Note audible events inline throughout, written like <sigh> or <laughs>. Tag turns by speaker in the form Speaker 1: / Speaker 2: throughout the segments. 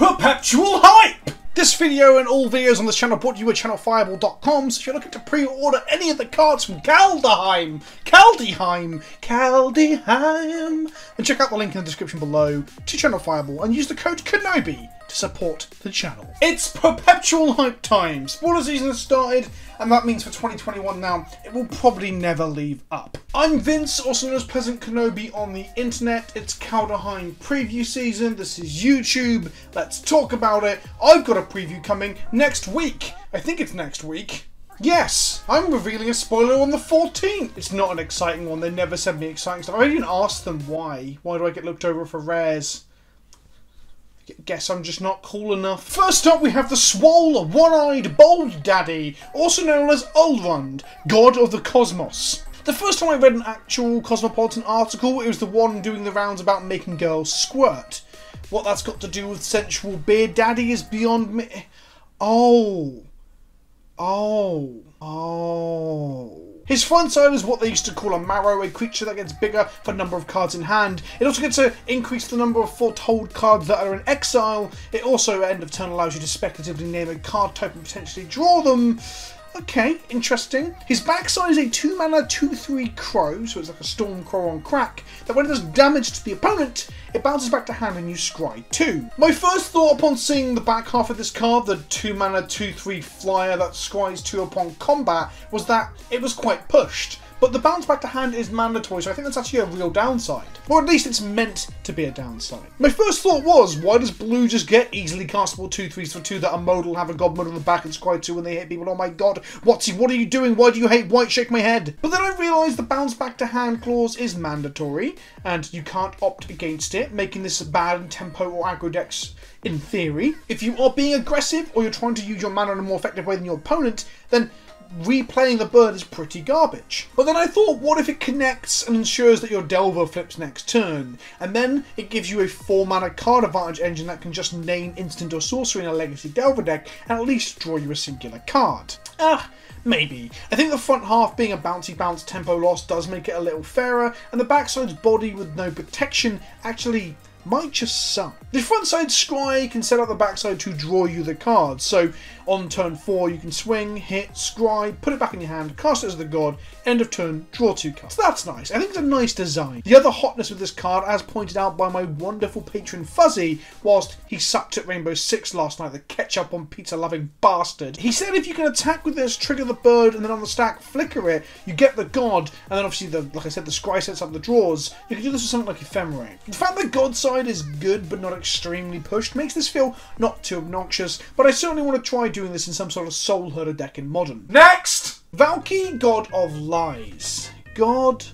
Speaker 1: Perpetual Hype! This video and all videos on this channel brought to you at channelfireball.com, so if you're looking to pre-order any of the cards from Kaldheim, Kaldheim, Kaldheim, then check out the link in the description below to Channel Fireball and use the code KENOBI to support the channel. It's perpetual hype time. Spoiler season has started, and that means for 2021 now, it will probably never leave up. I'm Vince, also known as Pleasant Kenobi on the internet. It's Kaldheim preview season. This is YouTube. Let's talk about it. I've got a preview coming next week. I think it's next week. Yes, I'm revealing a spoiler on the 14th. It's not an exciting one. They never send me exciting stuff. I even asked them why. Why do I get looked over for rares? Guess I'm just not cool enough. First up, we have the Swole One-Eyed Bold Daddy, also known as Alrund, God of the Cosmos. The first time I read an actual Cosmopolitan article, it was the one doing the rounds about making girls squirt. What that's got to do with sensual beard daddy is beyond me. Oh. Oh. Oh. His front side is what they used to call a Maro, a creature that gets bigger for number of cards in hand. It also gets to increase the number of foretold cards that are in exile. It also, at end of turn, allows you to speculatively name a card type and potentially draw them. Okay, interesting. His backside is a 2 mana 2 3 crow, so it's like a storm crow on crack, that when it does damage to the opponent, it bounces back to hand and you scry 2. My first thought upon seeing the back half of this card, the 2 mana 2 3 flyer that scries 2 upon combat, was that it was quite pushed. But the bounce back to hand is mandatory, so I think that's actually a real downside. Or at least it's meant to be a downside. My first thought was, why does blue just get easily castable 2-3s for 2 that a modal have a god mode on the back and scry 2 when they hit people? Oh my god, Watsy, what are you doing? Why do you hate white? Shake my head. But then I realised the bounce back to hand clause is mandatory, and you can't opt against it, making this bad in tempo or aggro decks in theory. If you are being aggressive or you're trying to use your mana in a more effective way than your opponent, then replaying the bird is pretty garbage. But then I thought, what if it connects and ensures that your Delver flips next turn? And then it gives you a 4 mana card advantage engine that can just name instant or sorcery in a Legacy Delver deck and at least draw you a singular card. Ah, Maybe. I think the front half being a bouncy bounce tempo loss does make it a little fairer, and the backside's body with no protection actually might just suck. The front side scry can set up the backside to draw you the cards. So on turn 4 you can swing, hit, scry, put it back in your hand, cast it as the god, end of turn, draw two cards. So that's nice. I think it's a nice design. The other hotness with this card, as pointed out by my wonderful patron Fuzzy, whilst he sucked at Rainbow Six last night, the ketchup on pizza loving bastard. He said if you can attack with this, trigger the bird, and then on the stack flicker it, you get the god, and then obviously the like I said, the scry sets up the draws. You can do this with something like Ephemerate. The fact that god side is good but not extremely pushed makes this feel not too obnoxious, but I certainly want to try doing this in some sort of Soul Herder deck in Modern. Next! Valki, God of Lies. God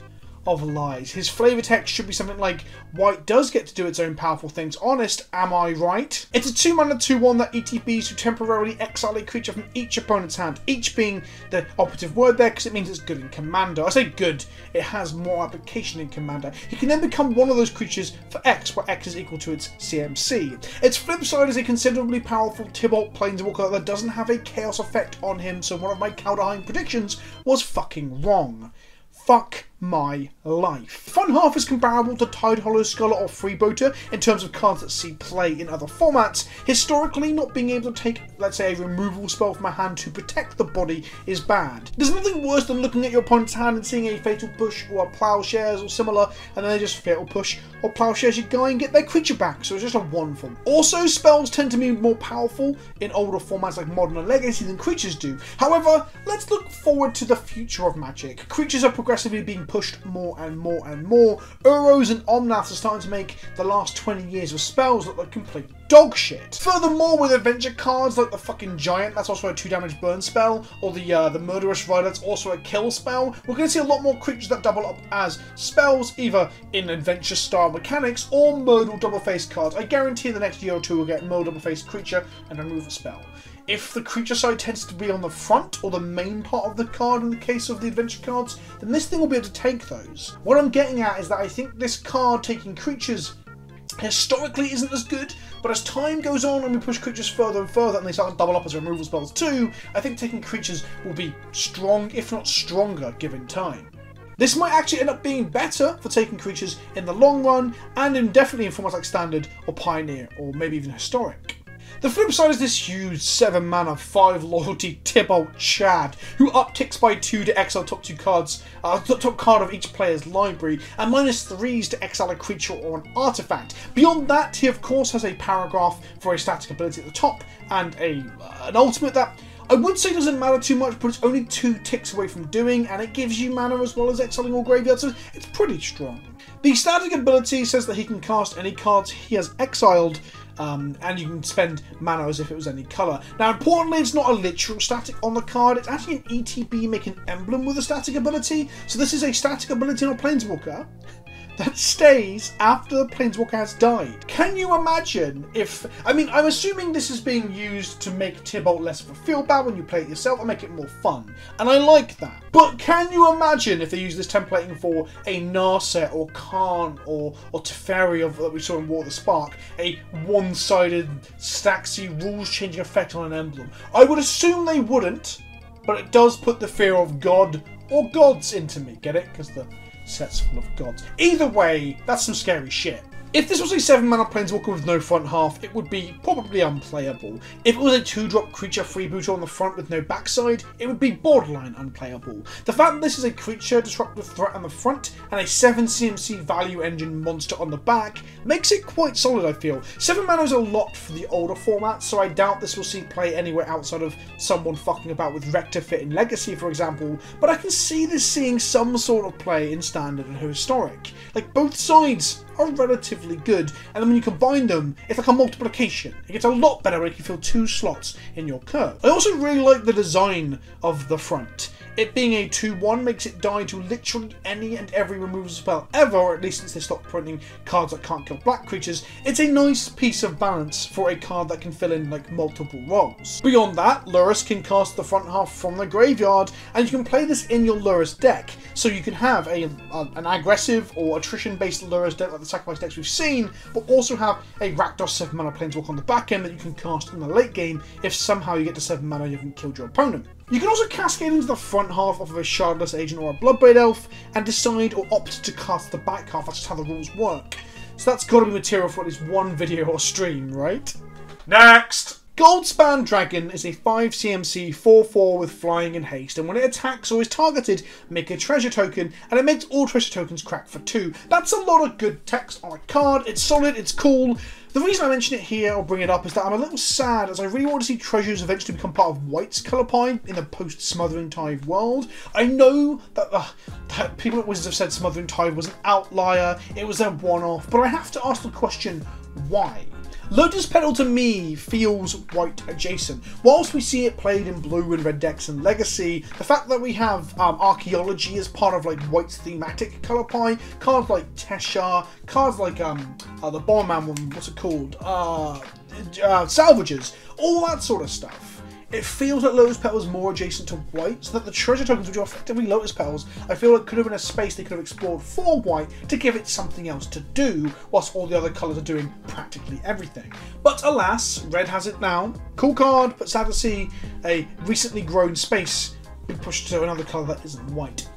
Speaker 1: of lies. His flavor text should be something like White does get to do its own powerful things. Honest, am I right? It's a 2 mana 2 1 that ETBs to temporarily exile a creature from each opponent's hand, each being the operative word there because it means it's good in Commander. I say good, it has more application in Commander. He can then become one of those creatures for X, where X is equal to its CMC. Its flip side is a considerably powerful Tibalt Planeswalker that doesn't have a chaos effect on him, so one of my Kaldheim predictions was fucking wrong. Fuck my life. Fun half is comparable to Tide Tidehollow Sculler or Freebooter in terms of cards that see play in other formats. Historically, not being able to take, let's say, a removal spell from a hand to protect the body is bad. There's nothing worse than looking at your opponent's hand and seeing a Fatal Push or a Plowshares or similar, and then they just Fatal Push or Plowshares your guy and get their creature back, so it's just a one form. Also, spells tend to be more powerful in older formats like Modern and Legacy than creatures do. However, let's look forward to the future of Magic. Creatures are progressively being pushed more and more and more. Uros and Omnaths are starting to make the last 20 years of spells look like complete dog shit. Furthermore, with adventure cards like the fucking Giant, that's also a 2 damage burn spell, or the uh, the Murderous Rider, that's also a kill spell, we're going to see a lot more creatures that double up as spells, either in adventure style mechanics or modal double face cards. I guarantee in the next year or two we'll get modal double face creature and remove a spell. If the creature side tends to be on the front or the main part of the card in the case of the adventure cards, then this thing will be able to take those. What I'm getting at is that I think this card taking creatures historically isn't as good, but as time goes on and we push creatures further and further and they start to double up as removal spells too, I think taking creatures will be strong, if not stronger, given time. This might actually end up being better for taking creatures in the long run and indefinitely in formats like Standard or Pioneer or maybe even Historic. The flip side is this huge 7 mana 5 loyalty Tibalt Chad, who upticks by 2 to exile top 2 cards, uh, top card of each player's library, and minus 3s to exile a creature or an artifact. Beyond that, he of course has a paragraph for a static ability at the top, and a uh, an ultimate that I would say doesn't matter too much, but it's only two ticks away from doing, and it gives you mana as well as exiling all graveyards, so it's pretty strong. The static ability says that he can cast any cards he has exiled, um, and you can spend mana as if it was any colour. Now, importantly, it's not a literal static on the card, it's actually an ETB make an emblem with a static ability, so this is a static ability on a Planeswalker <laughs> that stays after the Planeswalker has died. Can you imagine if... I mean, I'm assuming this is being used to make Tibalt less of a feel bad when you play it yourself and make it more fun. And I like that. But can you imagine if they use this templating for a Narset or Karn or, or Teferi of, that we saw in War of the Spark, a one-sided Staxy rules-changing effect on an emblem? I would assume they wouldn't, but it does put the fear of God or gods into me. Get it? Because the sets full of gods. Either way, that's some scary shit. If this was a 7 mana Planeswalker with no front half, it would be probably unplayable. If it was a 2 drop creature freebooter on the front with no backside, it would be borderline unplayable. The fact that this is a creature disruptive threat on the front and a 7 CMC value engine monster on the back makes it quite solid, I feel. 7 mana is a lot for the older format, so I doubt this will see play anywhere outside of someone fucking about with Rectofit in Legacy, for example, but I can see this seeing some sort of play in Standard and Historic. Like, both sides are relatively good, and then when you combine them, it's like a multiplication. It gets a lot better when you can fill two slots in your curve. I also really like the design of the front. It being a 2-1 makes it die to literally any and every removal spell ever, or at least since they stopped printing cards that can't kill black creatures. It's a nice piece of balance for a card that can fill in like multiple roles. Beyond that, Lurrus can cast the front half from the graveyard, and you can play this in your Lurrus deck. So you can have a, a an aggressive or attrition-based Lurrus deck like the sacrifice decks we've seen, but also have a Rakdos 7 mana Planeswalk on the back end that you can cast in the late game if somehow you get to 7 mana you haven't killed your opponent. You can also cascade into the front half of a Shardless Agent or a Bloodbraid Elf and decide or opt to cast the back half. That's just how the rules work. So that's got to be material for at least one video or stream, right? Next! Goldspan Dragon is a 5 CMC 4-4 with flying and haste, and when it attacks or is targeted, make a treasure token, and it makes all treasure tokens crack for 2. That's a lot of good text on a card, it's solid, it's cool. The reason I mention it here or bring it up is that I'm a little sad as I really want to see treasures eventually become part of White's colour pie in the post-Smothering Tide world. I know that, uh, that people at Wizards have said Smothering Tide was an outlier, it was a one-off, but I have to ask the question, why? Lotus Petal to me feels white adjacent. Whilst we see it played in blue and red decks and Legacy, the fact that we have um, archaeology as part of like white's thematic colour pie, cards like Tesha, cards like um uh, the Bomberman one, what's it called? Uh, uh, salvages, all that sort of stuff it feels like Lotus Petal is more adjacent to white, so that the treasure tokens, which are effectively Lotus Petals, I feel like could have been a space they could have explored for white to give it something else to do, whilst all the other colours are doing practically everything. But alas, red has it now. Cool card, but sad to see a recently grown space be pushed to another colour that isn't white.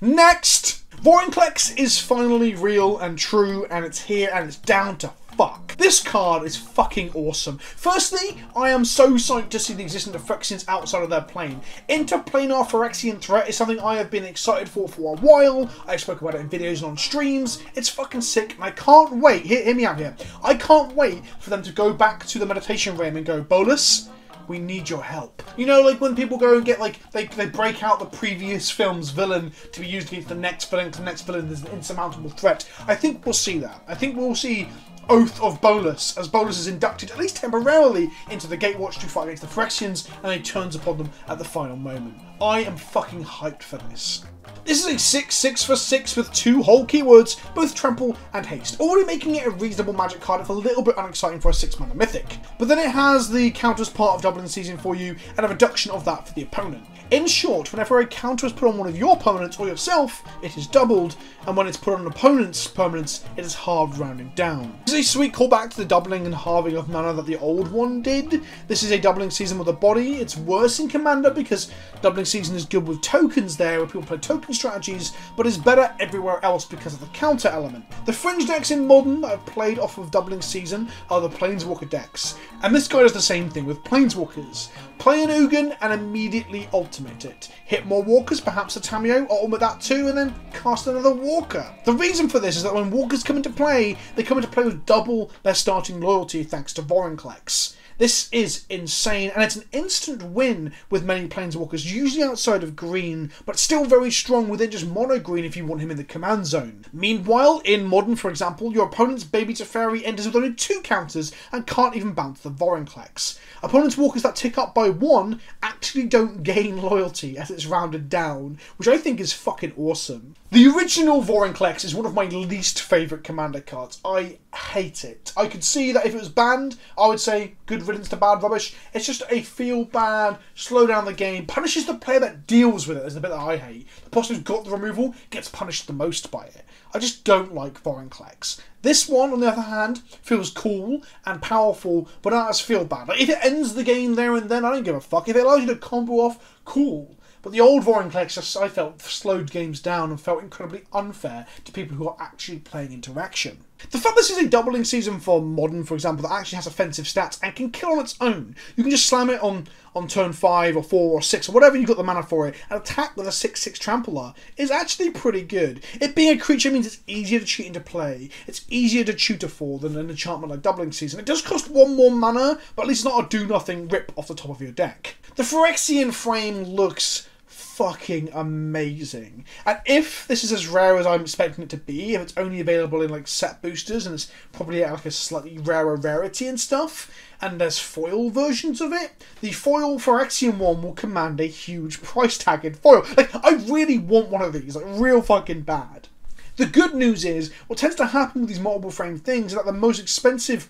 Speaker 1: Next! Vorinclex is finally real and true, and it's here, and it's down to fuck. This card is fucking awesome. Firstly, I am so psyched to see the existence of Phyrexians outside of their plane. Interplanar Phyrexian threat is something I have been excited for for a while. I spoke about it in videos and on streams. It's fucking sick, and I can't wait. Hear, hear me out here. I can't wait for them to go back to the meditation realm and go, Bolas, we need your help. You know, like when people go and get like they, they break out the previous film's villain to be used against the next villain, the next villain is an insurmountable threat. I think we'll see that. I think we'll see Oath of Bolas, as Bolas is inducted, at least temporarily, into the Gatewatch to fight against the Phyrexians, and he turns upon them at the final moment. I am fucking hyped for this. This is a 6 6 for 6 with two whole keywords, both trample and haste, already making it a reasonable magic card if a little bit unexciting for a 6 mana mythic. But then it has the counters part of Doubling Season for you and a reduction of that for the opponent. In short, whenever a counter is put on one of your permanents or yourself, it is doubled, and when it's put on an opponent's permanents, it is halved rounding down. This is a sweet callback to the doubling and halving of mana that the old one did. This is a doubling season with a body. It's worse in Commander because doubling Season is good with tokens there, where people play token strategies, but is better everywhere else because of the counter element. The fringe decks in Modern that I've played off of Doubling Season are the Planeswalker decks, and this guy does the same thing with Planeswalkers. Play an Ugin and immediately ultimate it. Hit more walkers, perhaps a Tamiyo, ultimate that too, and then cast another walker. The reason for this is that when walkers come into play, they come into play with double their starting loyalty thanks to Vorinclex. This is insane, and it's an instant win with many Planeswalkers, usually outside of green, but still very strong within just mono green if you want him in the command zone. Meanwhile, in Modern, for example, your opponent's Baby Teferi enters with only two counters and can't even bounce the Vorinclex. Opponents' walkers that tick up by one actually don't gain loyalty as it's rounded down, which I think is fucking awesome. The original Vorinclex is one of my least favourite commander cards. I hate it. I could see that if it was banned, I would say good riddance to bad rubbish. It's just a feel bad, slow down the game, punishes the player that deals with it, is the bit that I hate. The person who's got the removal gets punished the most by it. I just don't like foreign Vorinclex. This one, on the other hand, feels cool and powerful, but not as feel bad. Like, if it ends the game there and then, I don't give a fuck. If it allows you to combo off, cool. But the old Vorinclex just, I felt, slowed games down and felt incredibly unfair to people who are actually playing interaction. The fact this is a doubling season for Modern, for example, that actually has offensive stats and can kill on its own. You can just slam it on, on turn 5 or 4 or 6 or whatever you've got the mana for it and attack with a 6-6 Trampler is actually pretty good. It being a creature means it's easier to cheat into play. It's easier to tutor for than an enchantment like Doubling Season. It does cost one more mana, but at least it's not a do-nothing rip off the top of your deck. The Phyrexian frame looks fucking amazing. And if this is as rare as I'm expecting it to be, if it's only available in like set boosters and it's probably at like a slightly rarer rarity and stuff, and there's foil versions of it, the foil Phyrexian one will command a huge price tag in foil. Like, I really want one of these, like, real fucking bad. The good news is, what tends to happen with these multiple frame things is that the most expensive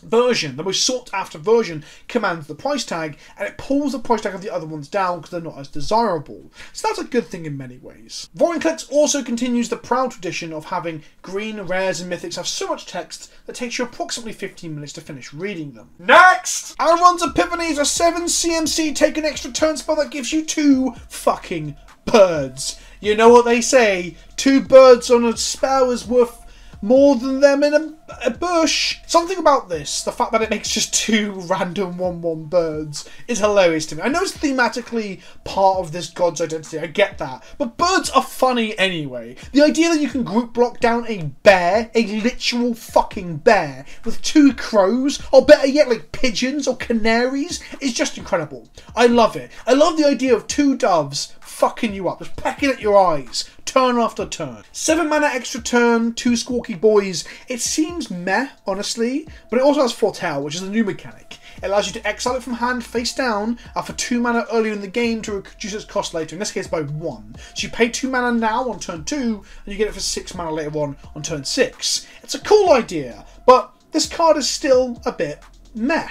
Speaker 1: version, the most sought after version, commands the price tag and it pulls the price tag of the other ones down because they're not as desirable. So that's a good thing in many ways. Vorinclex also continues the proud tradition of having green rares and mythics have so much text that takes you approximately 15 minutes to finish reading them. Next! Alrund's Epiphany is a 7 CMC take an extra turn spell that gives you two fucking birds. You know what they say, two birds on a spell is worth more than them in a, a, bush. Something about this, the fact that it makes just two <laughs> random 1 1 birds, is hilarious to me. I know it's thematically part of this god's identity, I get that. But birds are funny anyway. The idea that you can group block down a bear, a literal fucking bear, with two crows, or better yet, like pigeons or canaries, is just incredible. I love it. I love the idea of two doves fucking you up, just pecking at your eyes, turn after turn. Seven mana extra turn, two squawky boys. It seems meh, honestly, but it also has Foretell, which is a new mechanic. It allows you to exile it from hand face down for two mana earlier in the game to reduce its cost later, in this case by one. So you pay two mana now on turn two, and you get it for six mana later on on turn six. It's a cool idea, but this card is still a bit meh.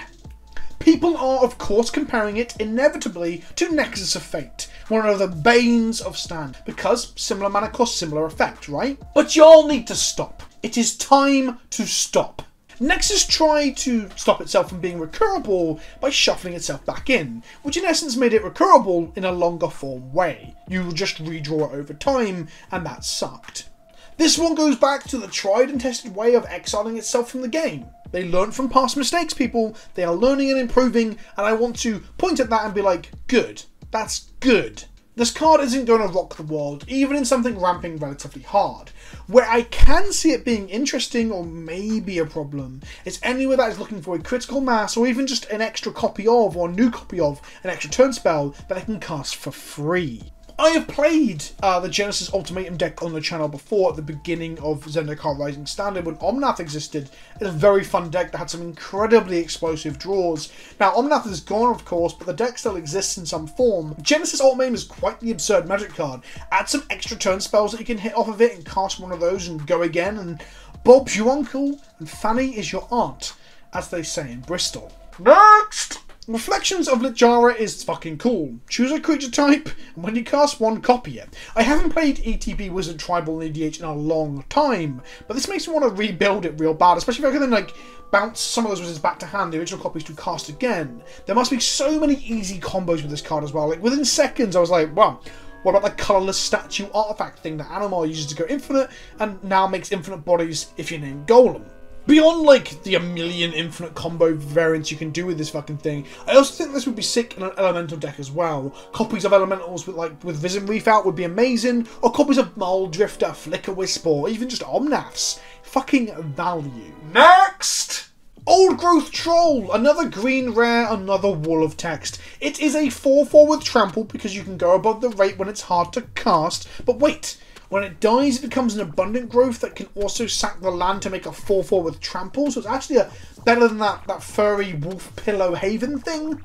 Speaker 1: People are, of course, comparing it inevitably to Nexus of Fate, one of the banes of Stand, because similar mana cost similar effect, right? But y'all need to stop. It is time to stop. Nexus tried to stop itself from being recurable by shuffling itself back in, which in essence made it recurable in a longer form way. You just redraw it over time, and that sucked. This one goes back to the tried and tested way of exiling itself from the game. They learn from past mistakes, people. They are learning and improving, and I want to point at that and be like, good. That's good. This card isn't going to rock the world, even in something ramping relatively hard. Where I can see it being interesting or maybe a problem is anywhere that is looking for a critical mass or even just an extra copy of or new copy of an extra turn spell that they can cast for free. I have played uh, the Genesis Ultimatum deck on the channel before at the beginning of Zendikar Rising Standard when Omnath existed. It's a very fun deck that had some incredibly explosive draws. Now, Omnath is gone, of course, but the deck still exists in some form. Genesis Ultimatum is quite the absurd magic card. Add some extra turn spells that you can hit off of it and cast one of those and go again, and Bob's your uncle and Fanny is your aunt, as they say in Bristol. Next! Reflections of Littjara is fucking cool. Choose a creature type, and when you cast one, copy it. I haven't played ETB Wizard Tribal EDH in a long time, but this makes me want to rebuild it real bad, especially if I can then, like, bounce some of those wizards back to hand, the original copies to cast again. There must be so many easy combos with this card as well. Like within seconds, I was like, wow. What about the colourless statue artifact thing that Animar uses to go infinite and now makes infinite bodies if you name Golem? Beyond like the a million infinite combo variants you can do with this fucking thing, I also think this would be sick in an elemental deck as well. Copies of elementals with like with Viscera Reef out would be amazing, or copies of Muldrifter, Flicker Wisp, or even just Omnaths. Fucking value. Next! Old Growth Troll, another green rare, another wall of text. It is a 4-4 with trample because you can go above the rate when it's hard to cast. But wait, when it dies, it becomes an abundant growth that can also sack the land to make a 4-4 with trample. So it's actually a, better than that, that furry wolf pillow haven thing.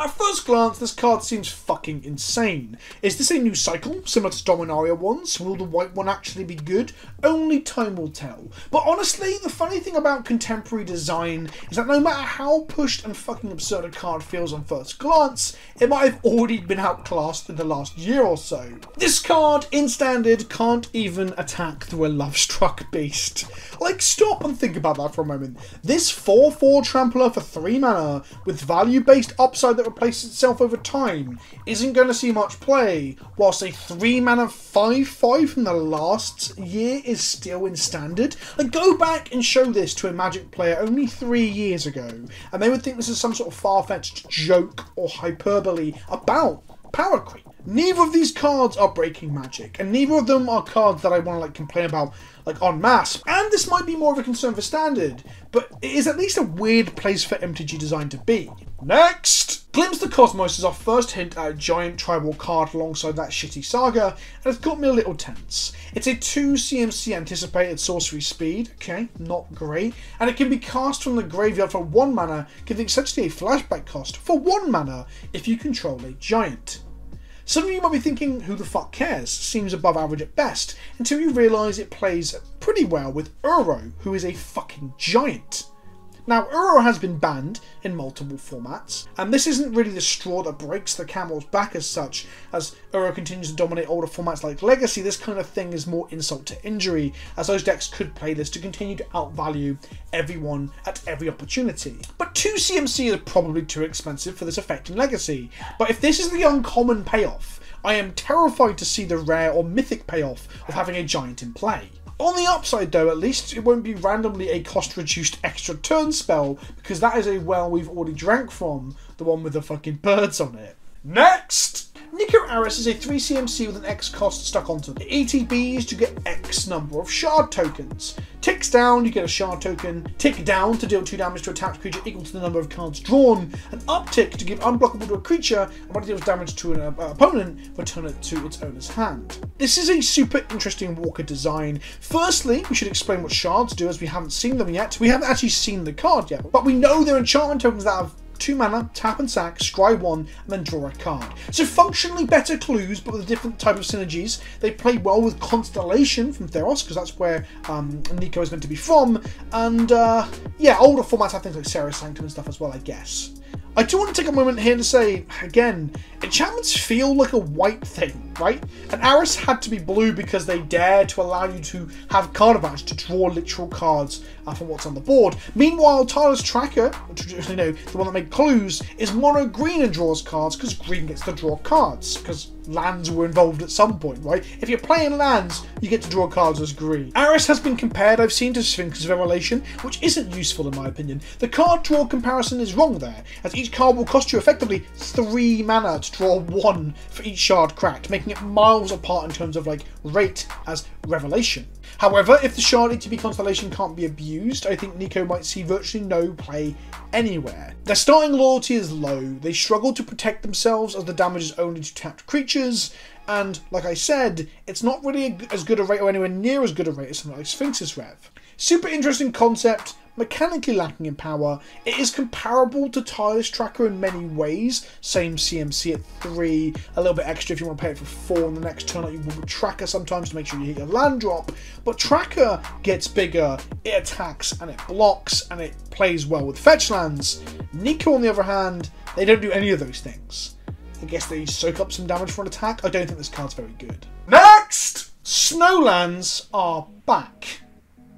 Speaker 1: At first glance, this card seems fucking insane. Is this a new cycle, similar to Dominaria ones? Will the white one actually be good? Only time will tell. But honestly, the funny thing about contemporary design is that no matter how pushed and fucking absurd a card feels on first glance, it might have already been outclassed in the last year or so. This card, in standard, can't even attack through a love-struck beast. Like, stop and think about that for a moment. This 4-4 trampler for 3 mana, with value-based upside that that replaces itself over time isn't going to see much play, whilst a 3 mana 5 5 from the last year is still in standard. Like, go back and show this to a Magic player only three years ago, and they would think this is some sort of far fetched joke or hyperbole about power creep. Neither of these cards are breaking magic, and neither of them are cards that I want to like complain about like en masse. And this might be more of a concern for standard, but it is at least a weird place for MTG design to be. Next! Glimpse the Cosmos is our first hint at a giant tribal card alongside that shitty saga, and it's got me a little tense. It's a 2 CMC anticipated sorcery speed, okay, not great, and it can be cast from the graveyard for 1 mana, giving essentially a flashback cost for 1 mana if you control a giant. Some of you might be thinking, who the fuck cares? Seems above average at best, until you realise it plays pretty well with Uro, who is a fucking giant. Now, Uro has been banned in multiple formats, and this isn't really the straw that breaks the camel's back as such, as Uro continues to dominate older formats like Legacy, this kind of thing is more insult to injury, as those decks could play this to continue to outvalue everyone at every opportunity. But 2 CMC is probably too expensive for this effect in Legacy, but if this is the uncommon payoff, I am terrified to see the rare or mythic payoff of having a giant in play. On the upside, though, at least it won't be randomly a cost reduced extra turn spell, because that is a well we've already drank from, the one with the fucking birds on it. Next! Niko Aris is a 3 CMC with an X cost stuck onto them. The ETB is to get X number of shard tokens. Ticks down, you get a shard token. Tick down to deal 2 damage to a tapped creature equal to the number of cards drawn. An uptick to give unblockable to a creature, and when it deals damage to an uh, opponent, return it to its owner's hand. This is a super interesting Walker design. Firstly, we should explain what shards do as we haven't seen them yet. We haven't actually seen the card yet, but we know they're enchantment tokens that have 2 mana, tap and sack, scry 1, and then draw a card. So functionally better clues, but with a different type of synergies. They play well with Constellation from Theros, because that's where um, Niko is meant to be from. And uh, yeah, older formats have things like Serra's Sanctum and stuff as well, I guess. I do want to take a moment here to say, again, enchantments feel like a white thing, right? And Aris had to be blue because they dare to allow you to have card advantage to draw literal cards uh, from what's on the board. Meanwhile, Tireless Tracker, you know, the one that made clues, is mono green and draws cards because green gets to draw cards because lands were involved at some point, right? If you're playing lands, you get to draw cards as green. Aris has been compared, I've seen, to Sphinx's Revelation, which isn't useful in my opinion. The card draw comparison is wrong there, as each card will cost you effectively 3 mana to draw 1 for each shard cracked, making it miles apart in terms of like rate as Revelation. However, if the Shard ETB Constellation can't be abused, I think Niko might see virtually no play anywhere. Their starting loyalty is low, they struggle to protect themselves as the damage is only to tapped creatures, and like I said, it's not really as good a rate or anywhere near as good a rate as something like Sphinx's Rev. Super interesting concept, mechanically lacking in power. It is comparable to Tireless Tracker in many ways. Same CMC at 3, a little bit extra if you want to pay it for 4 in the next turn like you will with Tracker sometimes to make sure you hit your land drop. But Tracker gets bigger, it attacks and it blocks and it plays well with fetch lands. Niko on the other hand, they don't do any of those things. I guess they soak up some damage for an attack. I don't think this card's very good. Next! Snowlands are back.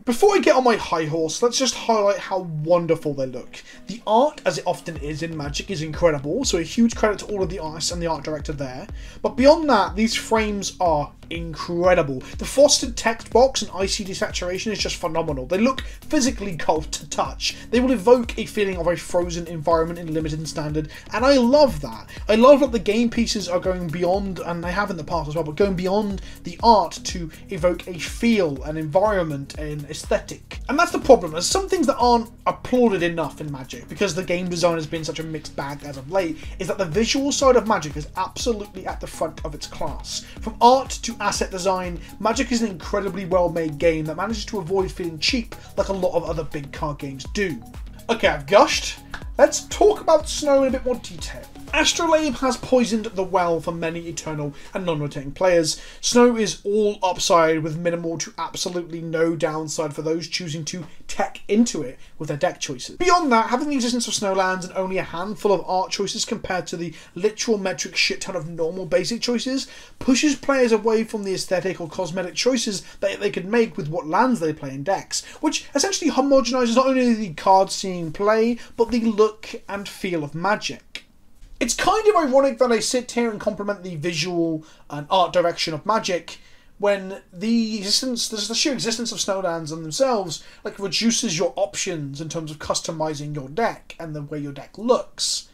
Speaker 1: Before I get on my high horse, let's just highlight how wonderful they look. The art, as it often is in Magic, is incredible, so a huge credit to all of the artists and the art director there. But beyond that, these frames are incredible. The frosted text box and icy desaturation is just phenomenal. They look physically cold to touch. They will evoke a feeling of a frozen environment in limited and standard, and I love that. I love that the game pieces are going beyond, and they have in the past as well, but going beyond the art to evoke a feel, an environment, an aesthetic. And that's the problem. There's some things that aren't applauded enough in Magic because the game design has been such a mixed bag as of late. Is that the visual side of Magic is absolutely at the front of its class. From art to asset design, Magic is an incredibly well made game that manages to avoid feeling cheap like a lot of other big card games do. Okay, I've gushed. Let's talk about Snow in a bit more detail. Astrolabe has poisoned the well for many Eternal and non-rotating players. Snow is all upside with minimal to absolutely no downside for those choosing to tech into it with their deck choices. Beyond that, having the existence of Snowlands and only a handful of art choices compared to the literal metric shit ton of normal basic choices pushes players away from the aesthetic or cosmetic choices that they could make with what lands they play in decks, which essentially homogenizes not only the card seeing play, but the look and feel of Magic. It's kind of ironic that I sit here and compliment the visual and art direction of Magic when the existence, the sheer existence of Snowlands and themselves, like reduces your options in terms of customizing your deck and the way your deck looks.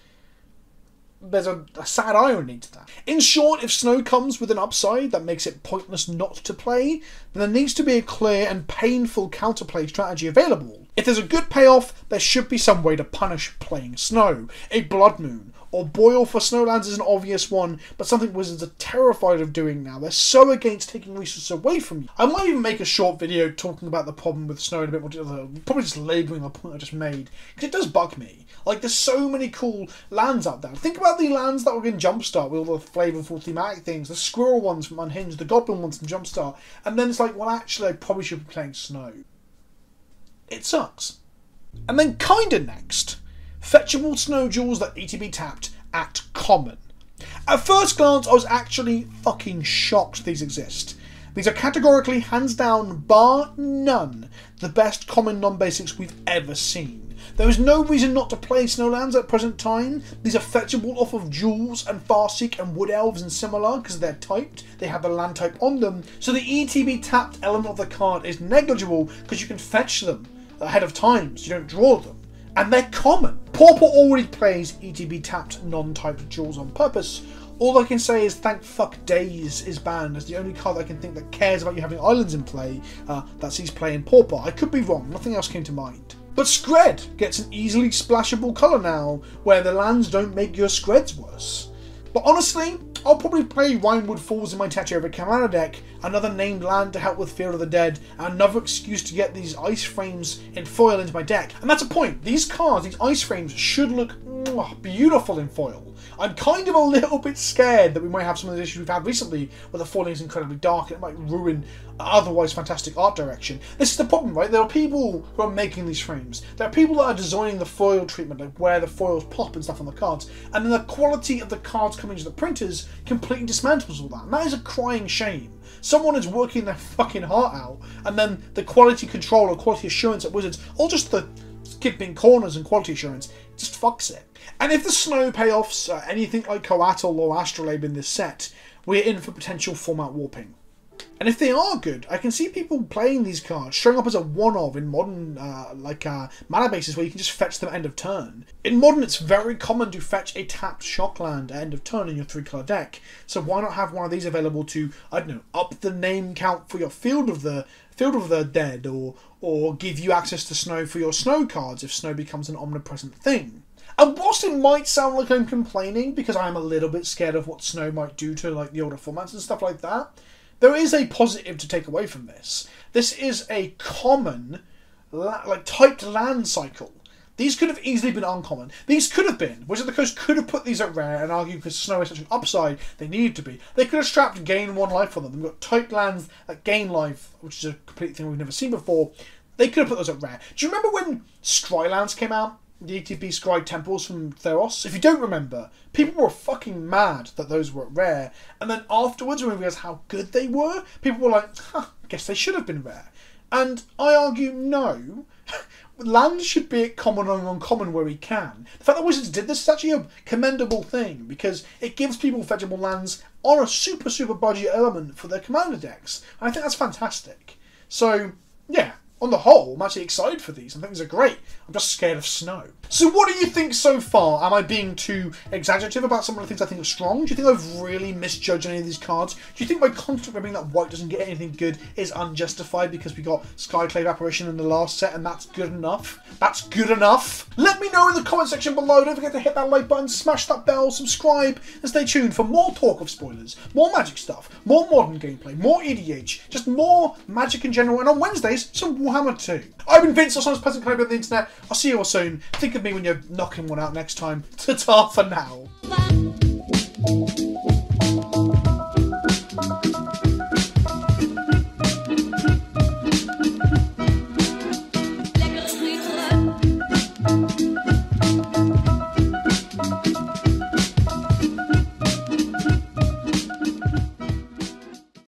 Speaker 1: There's a, a sad irony to that. In short, if Snow comes with an upside that makes it pointless not to play, then there needs to be a clear and painful counterplay strategy available. If there's a good payoff, there should be some way to punish playing Snow. A Blood Moon, or Boil for Snowlands is an obvious one, but something Wizards are terrified of doing now. They're so against taking resources away from you. I might even make a short video talking about the problem with Snow in a bit more detail, probably just labelling the point I just made, because it does bug me. Like, there's so many cool lands out there. Think about the lands that were in Jumpstart with all the flavorful thematic things, the squirrel ones from Unhinged, the goblin ones from Jumpstart, and then it's like, well, actually, I probably should be playing Snow. It sucks. And then, kinda next fetchable snow duals that need to be tapped at common. At first glance, I was actually fucking shocked these exist. These are categorically, hands down, bar none, the best common non-basics we've ever seen. There is no reason not to play Snowlands at present time. These are fetchable off of Jewels and Farseek and Wood Elves and similar because they're typed. They have the land type on them. So the ETB tapped element of the card is negligible because you can fetch them ahead of time so you don't draw them and they're common. Pauper already plays ETB tapped non-typed duals on purpose. All I can say is thank fuck Daze is banned as the only card I can think that cares about you having islands in play uh, that sees play in Pauper. I could be wrong, nothing else came to mind. But Skred gets an easily splashable colour now, where the lands don't make your Skreds worse. But honestly, I'll probably play Rimewood Falls in my over Kamana deck, another named land to help with Field of the Dead, and another excuse to get these ice frames in foil into my deck. And that's a point. These cards, these ice frames, should look beautiful in foil. I'm kind of a little bit scared that we might have some of the issues we've had recently where the foiling is incredibly dark and it might ruin otherwise fantastic art direction. This is the problem, right? There are people who are making these frames. There are people that are designing the foil treatment, like where the foils pop and stuff on the cards. And then the quality of the cards coming to the printers completely dismantles all that. And that is a crying shame. Someone is working their <laughs> fucking heart out, and then the quality control or quality assurance at Wizards, or just the skipping corners and quality assurance, just fucks it. And if the snow payoffs are anything like Coatl or Astrolabe in this set, we're in for potential format warping. And if they are good, I can see people playing these cards, showing up as a one-of in modern, uh, like, uh, mana bases where you can just fetch them end of turn. In modern, it's very common to fetch a tapped shockland at end of turn in your three-colour deck, so why not have one of these available to, I don't know, up the name count for your Field of the Field of the Dead, or, or give you access to snow for your snow cards if snow becomes an omnipresent thing. And whilst it might sound like I'm complaining because I'm a little bit scared of what Snow might do to like the older formats and stuff like that, there is a positive to take away from this. This is a common, like typed land cycle. These could have easily been uncommon. These could have been. Wizard of the Coast could have put these at rare and argue because Snow is such an upside, they needed to be. They could have strapped gain one life on them. They've got typed lands that gain life, which is a complete thing we've never seen before. They could have put those at rare. Do you remember when Scrylands came out? the ETB Scry temples from Theros. If you don't remember, people were fucking mad that those were at rare. And then afterwards, when we realised how good they were, people were like, huh, I guess they should have been rare. And I argue no. Land should be common and uncommon where we can. The fact that Wizards did this is actually a commendable thing because it gives people fetchable lands on a super, super budget element for their commander decks. I think that's fantastic. So, yeah, on the whole, I'm actually excited for these. I think these are great. I'm just scared of snow. So what do you think so far? Am I being too exaggerative about some of the things I think are strong? Do you think I've really misjudged any of these cards? Do you think my constant ribbing that white doesn't get anything good is unjustified because we got Skyclave Apparition in the last set and that's good enough? That's good enough? Let me know in the comment section below. Don't forget to hit that like button, smash that bell, subscribe, and stay tuned for more talk of spoilers, more magic stuff, more modern gameplay, more EDH, just more magic in general, and on Wednesdays, some Warhammer 2. I've been Vince, Osman's Pleasant Kenobi of the Internet. I'll see you all soon. Think of me when you're knocking one out next time. Ta-ta for now.